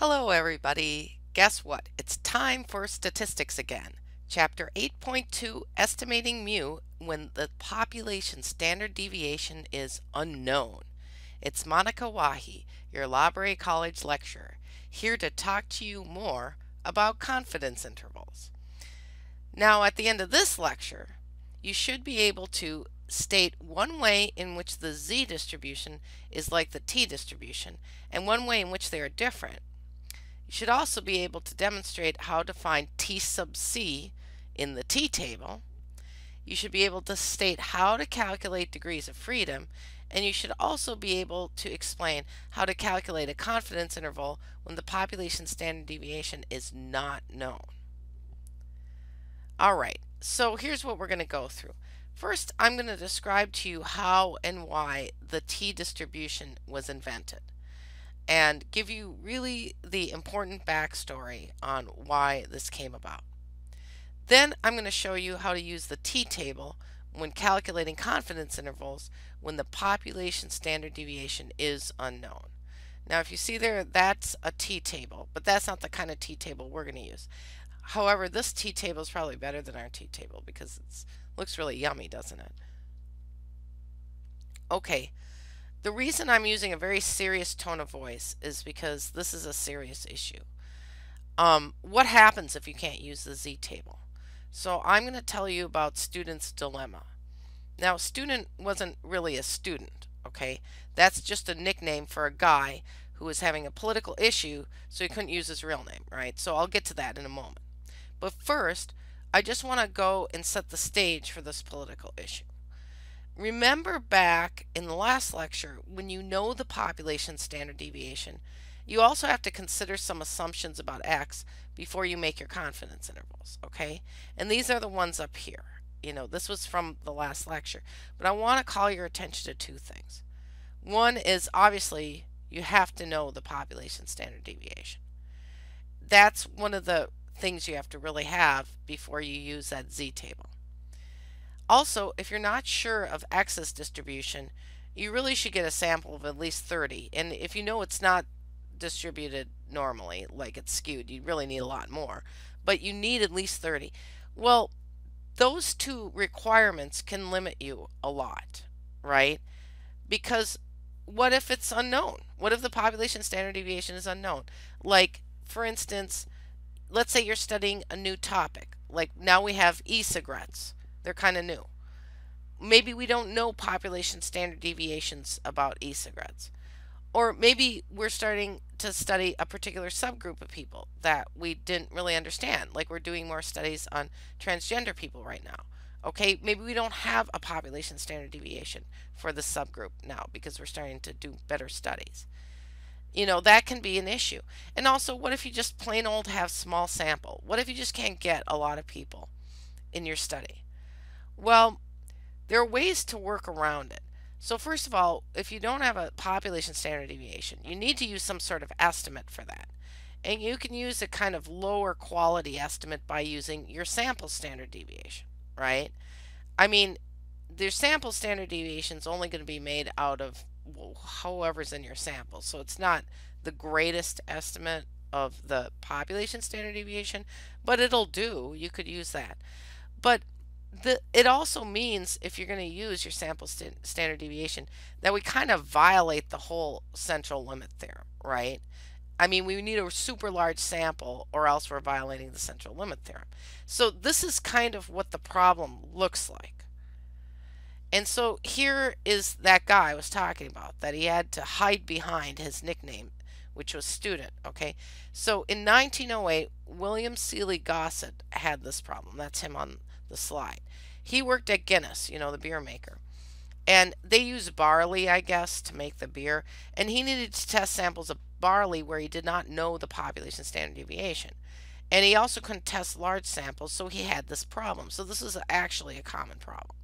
Hello everybody. Guess what? It's time for statistics again. Chapter 8.2 Estimating mu when the population standard deviation is unknown. It's Monika Wahi, your Laboure College lecturer, here to talk to you more about confidence intervals. Now at the end of this lecture, you should be able to state one way in which the z distribution is like the t distribution and one way in which they are different you should also be able to demonstrate how to find T sub C in the t-table. You should be able to state how to calculate degrees of freedom and you should also be able to explain how to calculate a confidence interval when the population standard deviation is not known. Alright, so here's what we're going to go through. First, I'm going to describe to you how and why the t-distribution was invented and give you really the important backstory on why this came about. Then I'm going to show you how to use the t-table when calculating confidence intervals when the population standard deviation is unknown. Now if you see there that's a t-table but that's not the kind of t-table we're going to use. However this t-table is probably better than our t-table because it looks really yummy doesn't it? Okay the reason I'm using a very serious tone of voice is because this is a serious issue. Um, what happens if you can't use the z-table? So I'm going to tell you about student's dilemma. Now, student wasn't really a student, okay? That's just a nickname for a guy who was having a political issue, so he couldn't use his real name, right? So I'll get to that in a moment. But first, I just want to go and set the stage for this political issue. Remember back in the last lecture, when you know the population standard deviation, you also have to consider some assumptions about x before you make your confidence intervals, okay? And these are the ones up here. You know, this was from the last lecture. But I want to call your attention to two things. One is obviously you have to know the population standard deviation. That's one of the things you have to really have before you use that z-table. Also, if you're not sure of x's distribution, you really should get a sample of at least 30. And if you know it's not distributed normally, like it's skewed, you really need a lot more. But you need at least 30. Well, those two requirements can limit you a lot, right? Because what if it's unknown? What if the population standard deviation is unknown? Like, for instance, let's say you're studying a new topic. Like now we have e-cigarettes. They're kind of new. Maybe we don't know population standard deviations about e-cigarettes. Or maybe we're starting to study a particular subgroup of people that we didn't really understand, like we're doing more studies on transgender people right now. Okay, maybe we don't have a population standard deviation for the subgroup now because we're starting to do better studies. You know, that can be an issue. And also, what if you just plain old have small sample? What if you just can't get a lot of people in your study? Well, there are ways to work around it. So first of all, if you don't have a population standard deviation, you need to use some sort of estimate for that. And you can use a kind of lower quality estimate by using your sample standard deviation, right? I mean, their sample standard deviation is only going to be made out of however's in your sample. So it's not the greatest estimate of the population standard deviation, but it'll do. You could use that. But the, it also means if you're going to use your sample st standard deviation that we kind of violate the whole central limit theorem, right? I mean, we need a super large sample or else we're violating the central limit theorem. So this is kind of what the problem looks like. And so here is that guy I was talking about that he had to hide behind his nickname, which was student, okay? So in 1908, William Sealy Gosset had this problem. That's him on the slide. He worked at Guinness, you know, the beer maker. And they use barley, I guess, to make the beer. And he needed to test samples of barley where he did not know the population standard deviation. And he also couldn't test large samples, so he had this problem. So this is actually a common problem.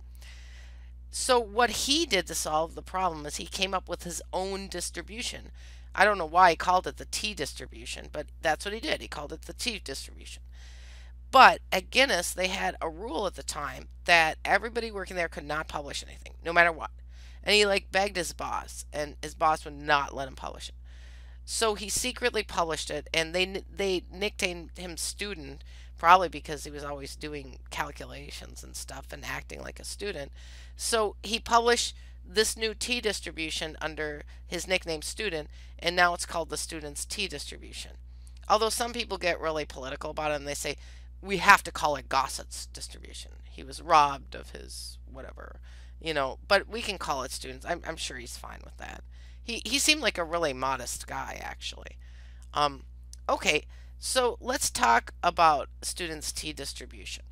So what he did to solve the problem is he came up with his own distribution. I don't know why he called it the T distribution, but that's what he did. He called it the T distribution. But at Guinness, they had a rule at the time that everybody working there could not publish anything, no matter what. And he like begged his boss, and his boss would not let him publish it. So he secretly published it, and they they nicknamed him student probably because he was always doing calculations and stuff and acting like a student. So he published this new t distribution under his nickname student, and now it's called the student's t distribution. Although some people get really political about it and they say we have to call it Gosset's distribution. He was robbed of his whatever, you know, but we can call it students. I'm, I'm sure he's fine with that. He, he seemed like a really modest guy, actually. Um, okay, so let's talk about students' t distribution.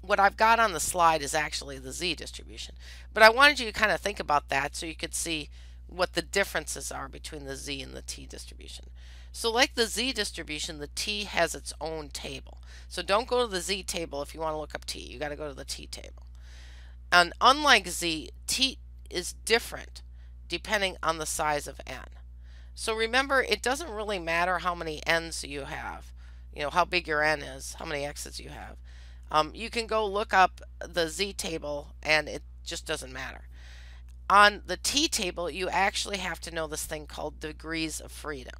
What I've got on the slide is actually the z distribution, but I wanted you to kind of think about that so you could see what the differences are between the z and the t distribution. So like the z distribution, the t has its own table. So don't go to the z table if you want to look up t. You got to go to the t table. And unlike z, t is different depending on the size of n. So remember, it doesn't really matter how many n's you have, you know, how big your n is, how many x's you have. Um, you can go look up the z table and it just doesn't matter. On the t table, you actually have to know this thing called degrees of freedom.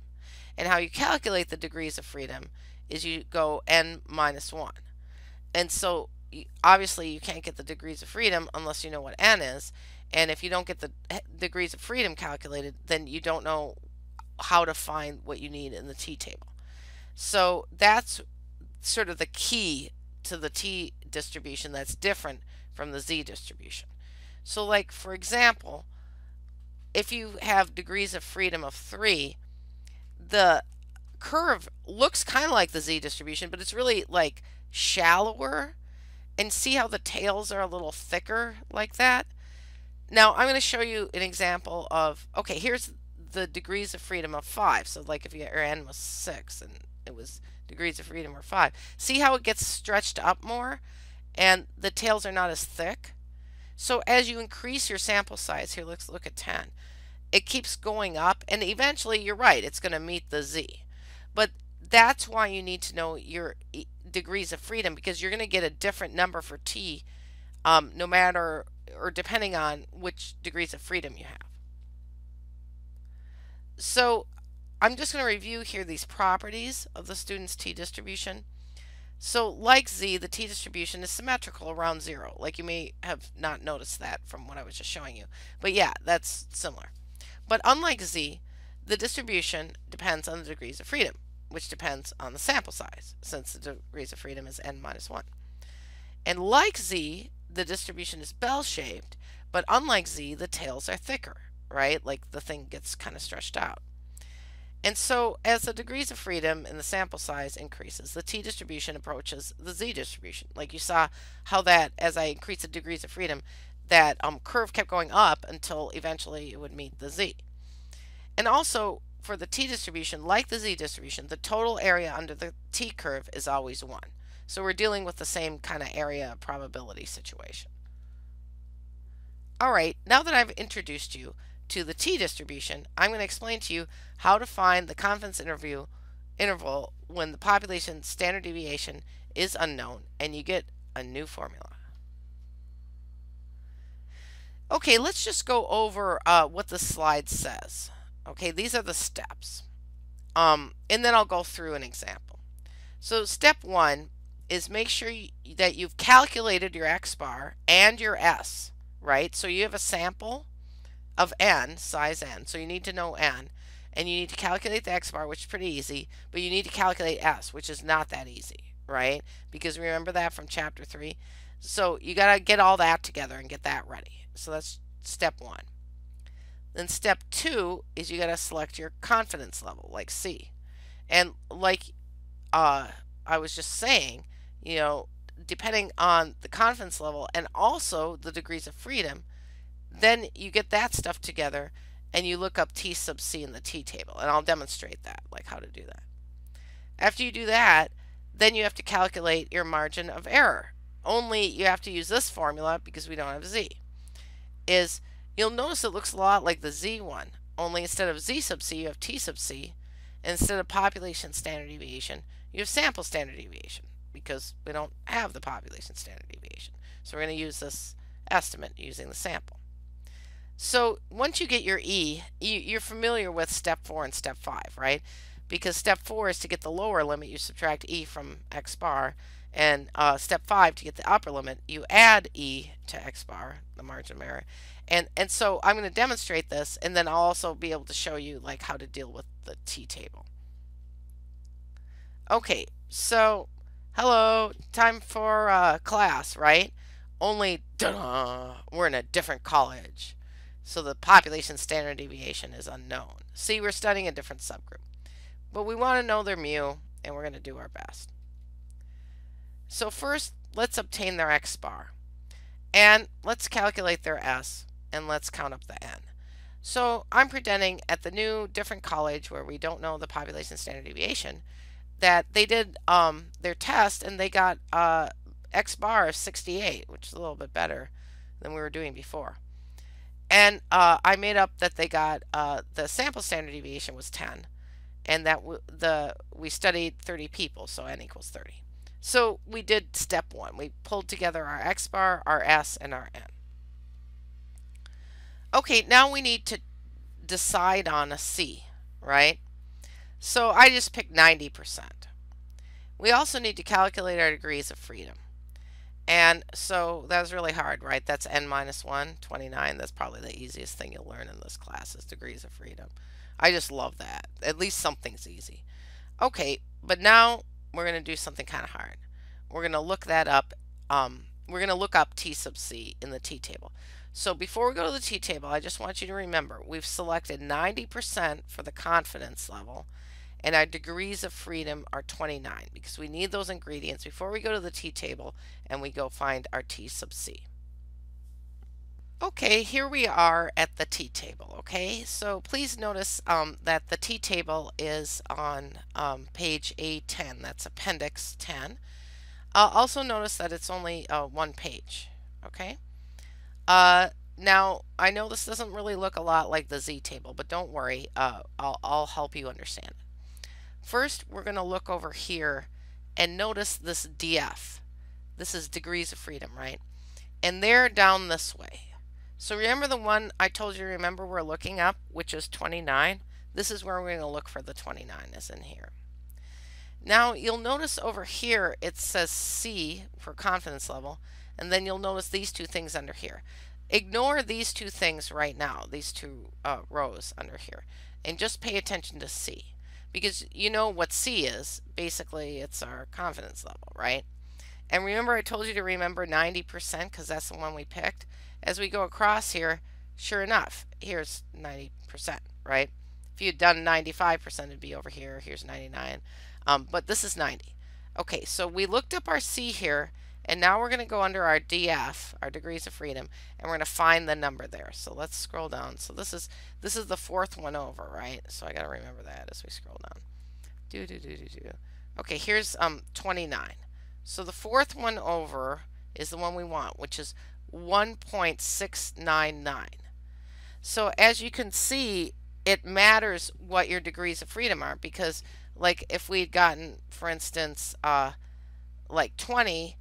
And how you calculate the degrees of freedom is you go n minus 1. And so obviously you can't get the degrees of freedom unless you know what n is. And if you don't get the eh, degrees of freedom calculated, then you don't know how to find what you need in the t table. So that's sort of the key to the t distribution that's different from the z distribution. So like for example, if you have degrees of freedom of 3, the curve looks kind of like the z distribution, but it's really like shallower. And see how the tails are a little thicker like that? Now I'm going to show you an example of, okay, here's the degrees of freedom of 5. So like if your n was 6 and it was degrees of freedom were 5. See how it gets stretched up more? And the tails are not as thick? So as you increase your sample size, here let's look at 10 it keeps going up and eventually you're right it's going to meet the z. But that's why you need to know your degrees of freedom because you're going to get a different number for t um, no matter or depending on which degrees of freedom you have. So I'm just going to review here these properties of the student's t distribution. So like z the t distribution is symmetrical around zero like you may have not noticed that from what I was just showing you. But yeah that's similar but unlike Z, the distribution depends on the degrees of freedom, which depends on the sample size, since the degrees of freedom is n minus 1. And like Z, the distribution is bell-shaped, but unlike Z, the tails are thicker, right? Like the thing gets kind of stretched out. And so as the degrees of freedom and the sample size increases, the t distribution approaches the z distribution. Like you saw how that as I increase the degrees of freedom, that um, curve kept going up until eventually it would meet the z. And also for the t distribution, like the z distribution, the total area under the t curve is always 1. So we're dealing with the same kind of area probability situation. Alright, now that I've introduced you to the t distribution, I'm going to explain to you how to find the confidence interview interval when the population standard deviation is unknown and you get a new formula. Okay, let's just go over uh, what the slide says. Okay, these are the steps. Um, and then I'll go through an example. So step one is make sure you, that you've calculated your X bar and your S, right? So you have a sample of N, size N, so you need to know N. And you need to calculate the X bar, which is pretty easy, but you need to calculate S, which is not that easy, right? Because remember that from chapter 3? So you got to get all that together and get that ready. So that's step one. Then step two is you got to select your confidence level, like C. And like uh, I was just saying, you know, depending on the confidence level and also the degrees of freedom, then you get that stuff together and you look up T sub C in the T table. And I'll demonstrate that, like how to do that. After you do that, then you have to calculate your margin of error. Only you have to use this formula because we don't have Z is you'll notice it looks a lot like the Z one, only instead of Z sub C, you have T sub C. Instead of population standard deviation, you have sample standard deviation because we don't have the population standard deviation. So we're going to use this estimate using the sample. So once you get your E, you, are familiar with step 4 and step 5, right? Because step 4 is to get the lower limit, you subtract E from x bar. And uh, step 5, to get the upper limit, you add E to x bar, the margin of error. And, and so I'm going to demonstrate this, and then I'll also be able to show you like how to deal with the t-table. Okay, so hello, time for uh, class, right? Only, we're in a different college. So the population standard deviation is unknown. See, we're studying a different subgroup. But we want to know their mu, and we're going to do our best. So first, let's obtain their x bar. And let's calculate their s, and let's count up the n. So I'm pretending at the new different college where we don't know the population standard deviation that they did um, their test and they got uh, x bar of 68, which is a little bit better than we were doing before. And uh, I made up that they got uh, the sample standard deviation was 10, and that the we studied 30 people, so n equals 30. So we did step one. We pulled together our x bar, our s, and our n. Okay, now we need to decide on a c, right? So I just picked 90%. We also need to calculate our degrees of freedom. And so that was really hard, right? That's n minus 1, 29. That's probably the easiest thing you'll learn in this class is degrees of freedom. I just love that. At least something's easy. Okay, but now we're going to do something kind of hard. We're going to look that up. Um, we're going to look up t sub c in the t-table. So before we go to the t-table, I just want you to remember we've selected 90% for the confidence level and our degrees of freedom are 29 because we need those ingredients before we go to the t-table and we go find our t sub c. Okay, here we are at the t-table, okay? So please notice um, that the t-table is on um, page A10, that's Appendix 10. Uh, also notice that it's only uh, one page, okay? Uh, now, I know this doesn't really look a lot like the z-table, but don't worry, uh, I'll, I'll help you understand. First, we're going to look over here and notice this DF. This is degrees of freedom, right? And they're down this way. So remember the one I told you, remember we're looking up, which is 29? This is where we're going to look for the 29 is in here. Now you'll notice over here it says C for confidence level, and then you'll notice these two things under here. Ignore these two things right now, these two uh, rows under here, and just pay attention to C because you know what C is. Basically, it's our confidence level, right? And remember I told you to remember 90% because that's the one we picked. As we go across here, sure enough, here's 90%, right? If you'd done 95%, it'd be over here. Here's 99. Um, but this is 90. Okay, so we looked up our C here, and now we're going to go under our DF, our degrees of freedom, and we're going to find the number there. So let's scroll down. So this is this is the fourth one over, right? So I got to remember that as we scroll down. Do do do do do. Okay, here's um 29. So the fourth one over is the one we want, which is 1.699. So as you can see, it matters what your degrees of freedom are because like if we'd gotten, for instance, uh, like 20,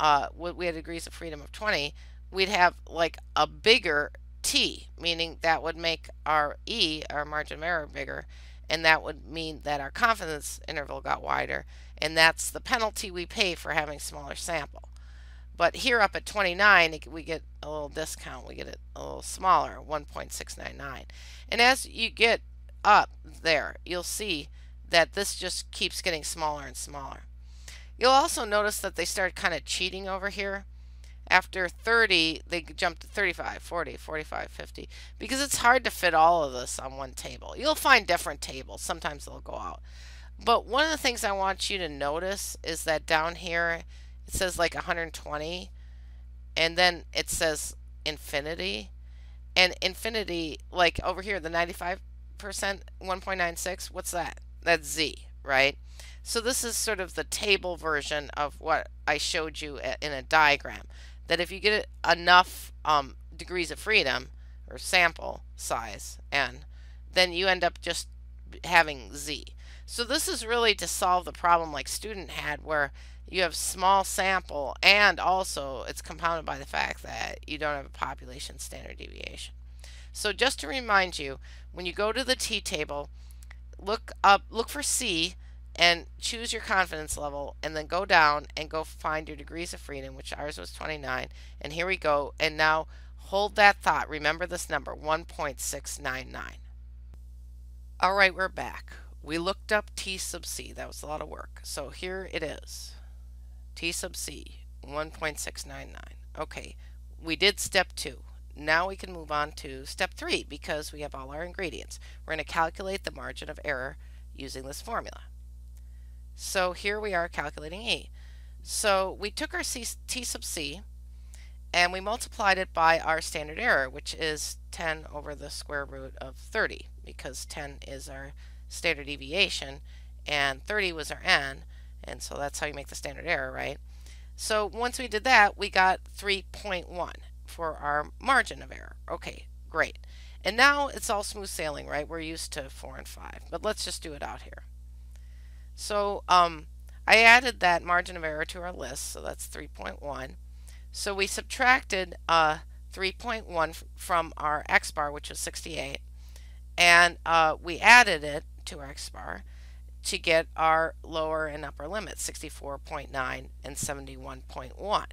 uh, we had degrees of freedom of 20, we'd have like a bigger t, meaning that would make our e, our margin of error, bigger, and that would mean that our confidence interval got wider, and that's the penalty we pay for having smaller sample. But here up at 29, we get a little discount. We get it a little smaller, 1.699. And as you get up there, you'll see that this just keeps getting smaller and smaller. You'll also notice that they start kind of cheating over here. After 30, they jump to 35, 40, 45, 50, because it's hard to fit all of this on one table. You'll find different tables. Sometimes they'll go out. But one of the things I want you to notice is that down here, it says like 120, and then it says infinity. And infinity, like over here, the 95%, 1.96, what's that? That's Z, right? So this is sort of the table version of what I showed you in a diagram. That if you get enough um, degrees of freedom, or sample size, n, then you end up just having z. So this is really to solve the problem like student had where you have small sample and also it's compounded by the fact that you don't have a population standard deviation. So just to remind you, when you go to the t-table, look up, look for C and choose your confidence level and then go down and go find your degrees of freedom, which ours was 29. And here we go. And now hold that thought. Remember this number, 1.699. All right, we're back. We looked up T sub C. That was a lot of work. So here it is. T sub C, 1.699. Okay, we did step two. Now we can move on to step three because we have all our ingredients. We're going to calculate the margin of error using this formula. So here we are calculating E. So we took our C, T sub C and we multiplied it by our standard error, which is 10 over the square root of 30, because 10 is our standard deviation and 30 was our n, and so that's how you make the standard error, right? So once we did that, we got 3.1 for our margin of error. Okay, great. And now it's all smooth sailing, right? We're used to 4 and 5, but let's just do it out here. So um, I added that margin of error to our list, so that's 3.1. So we subtracted uh, 3.1 from our x bar, which was 68, and uh, we added it to our x bar to get our lower and upper limits, 64.9 and 71.1.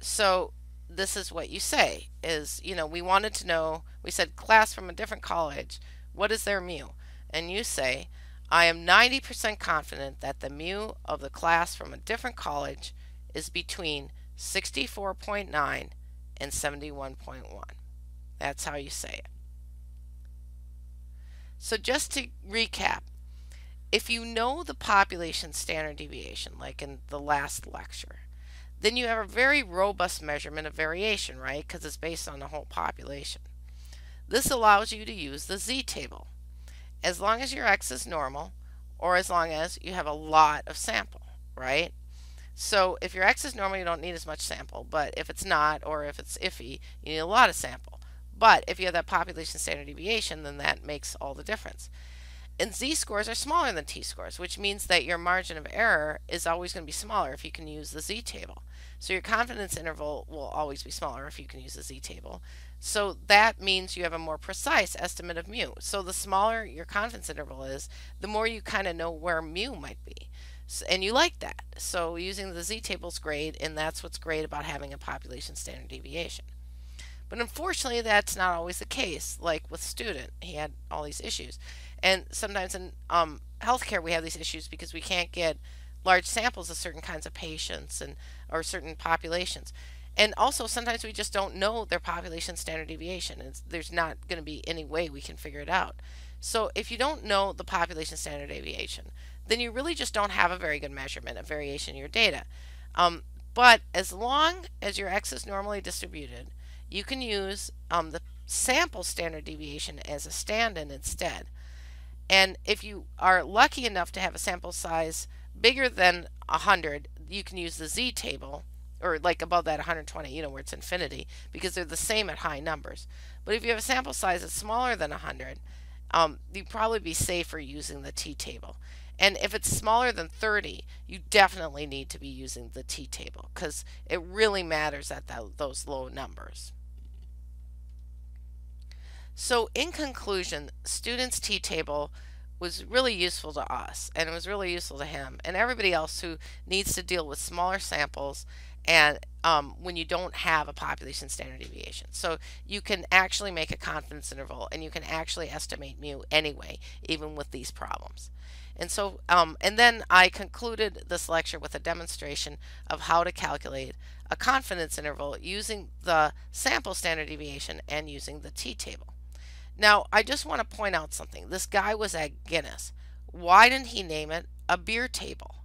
So this is what you say is, you know, we wanted to know, we said class from a different college, what is their mu? And you say, I am 90% confident that the mu of the class from a different college is between 64.9 and 71.1. That's how you say it. So just to recap, if you know the population standard deviation, like in the last lecture, then you have a very robust measurement of variation, right? Because it's based on the whole population. This allows you to use the z-table as long as your x is normal or as long as you have a lot of sample, right? So if your x is normal, you don't need as much sample, but if it's not or if it's iffy, you need a lot of sample. But if you have that population standard deviation, then that makes all the difference. And z-scores are smaller than t-scores, which means that your margin of error is always going to be smaller if you can use the z-table. So your confidence interval will always be smaller if you can use the z-table. So that means you have a more precise estimate of mu. So the smaller your confidence interval is, the more you kind of know where mu might be. And you like that. So using the z-table is great, and that's what's great about having a population standard deviation. But unfortunately, that's not always the case. Like with student, he had all these issues. And sometimes in um, healthcare, we have these issues because we can't get large samples of certain kinds of patients and or certain populations. And also, sometimes we just don't know their population standard deviation. It's, there's not going to be any way we can figure it out. So if you don't know the population standard deviation, then you really just don't have a very good measurement of variation in your data. Um, but as long as your x is normally distributed, you can use um, the sample standard deviation as a stand-in instead. And if you are lucky enough to have a sample size bigger than 100, you can use the z-table or like above that 120, you know, where it's infinity, because they're the same at high numbers. But if you have a sample size that's smaller than 100, um, you'd probably be safer using the t-table. And if it's smaller than 30, you definitely need to be using the t-table because it really matters at those low numbers. So in conclusion, students t-table was really useful to us and it was really useful to him and everybody else who needs to deal with smaller samples and um, when you don't have a population standard deviation. So you can actually make a confidence interval and you can actually estimate mu anyway, even with these problems. And so, um, and then I concluded this lecture with a demonstration of how to calculate a confidence interval using the sample standard deviation and using the t-table. Now, I just want to point out something. This guy was at Guinness. Why didn't he name it a beer table?